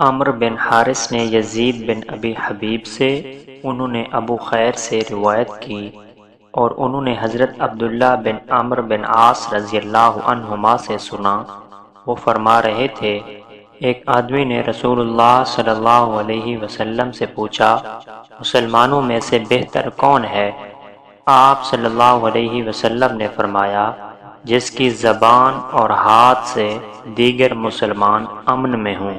عمر بن حارث نے یزید بن ابی حبیب سے، انہوں نے ابو خیر سے روایت کی اور انہوں نے حضرت عبداللہ بن عمر بن عاص رضی اللہ عنہما سے سنا۔ وہ فرما رہے تھے، ایک آدمی نے رسول اللہ صلی اللہ علیہ وسلم سے پوچھا، مسلمانوں میں سے بہتر کون ہے؟ آپ صلی اللہ علیہ وسلم نے فرمایا، جس کی زبان اور ہاتھ سے دیگر مسلمان امن میں ہوں۔